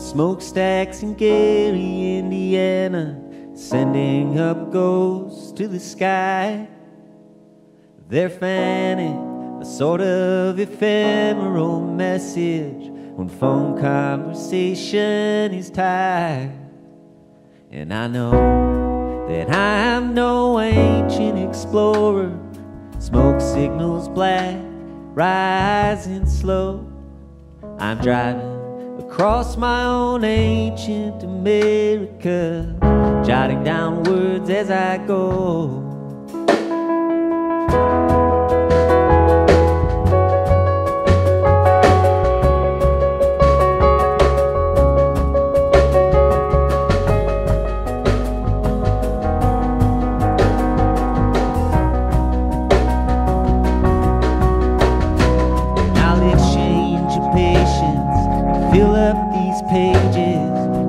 smokestacks in Gary, Indiana, sending up ghosts to the sky. They're fanning a sort of ephemeral message when phone conversation is tired. And I know that I'm no ancient explorer. Smoke signals black, rising slow. I'm driving across my own ancient America, jotting down words as I go.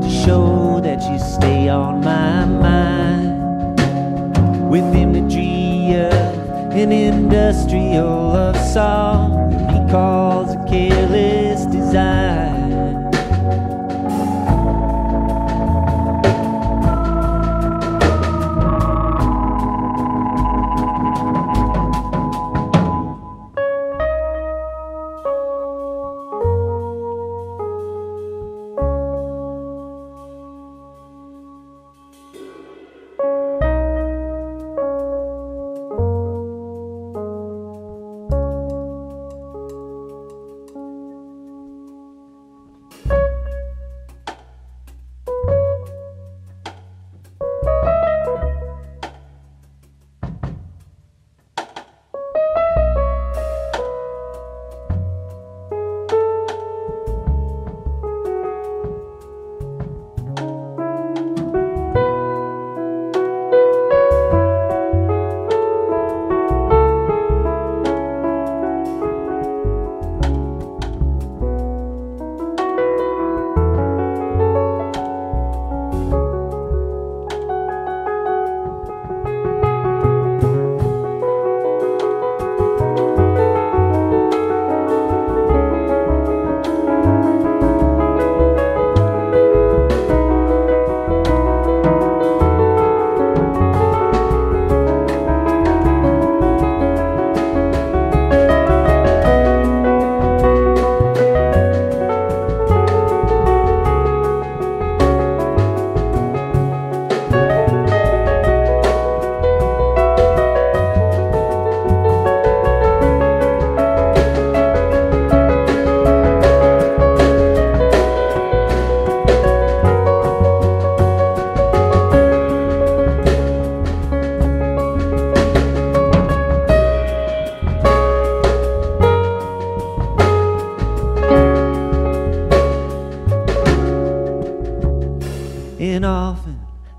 To show that you stay on my mind. With imagery of an industrial love song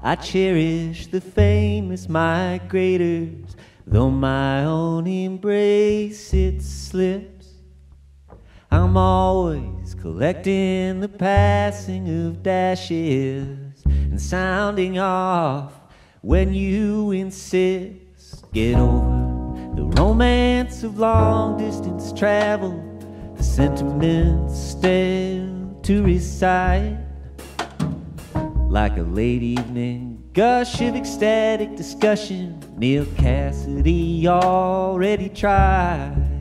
I cherish the famous migrators, though my own embrace it slips. I'm always collecting the passing of dashes and sounding off when you insist. Get over the romance of long distance travel, the sentiments still to recite. Like a late evening gush of ecstatic discussion, Neal Cassady already tried.